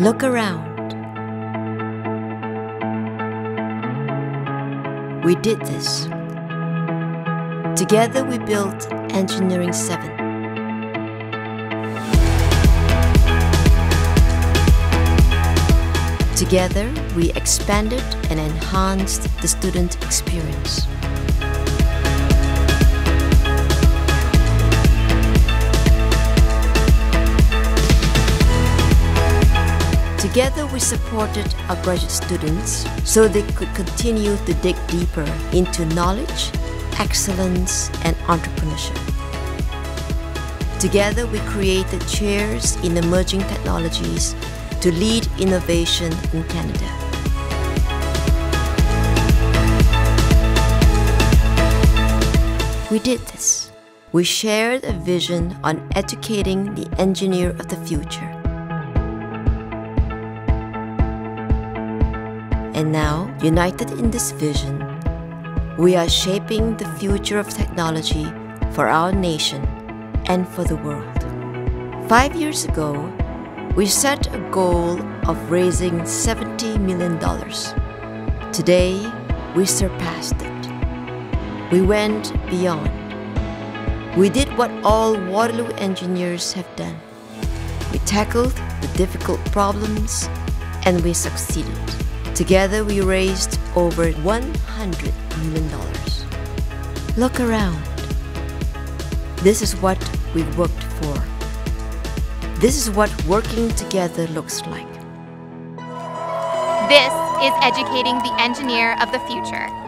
Look around. We did this. Together we built Engineering 7. Together we expanded and enhanced the student experience. Together, we supported our graduate students so they could continue to dig deeper into knowledge, excellence, and entrepreneurship. Together, we created chairs in emerging technologies to lead innovation in Canada. We did this. We shared a vision on educating the engineer of the future. And now, united in this vision, we are shaping the future of technology for our nation and for the world. Five years ago, we set a goal of raising $70 million. Today, we surpassed it. We went beyond. We did what all Waterloo engineers have done. We tackled the difficult problems and we succeeded. Together, we raised over $100 million. Look around. This is what we worked for. This is what working together looks like. This is educating the engineer of the future.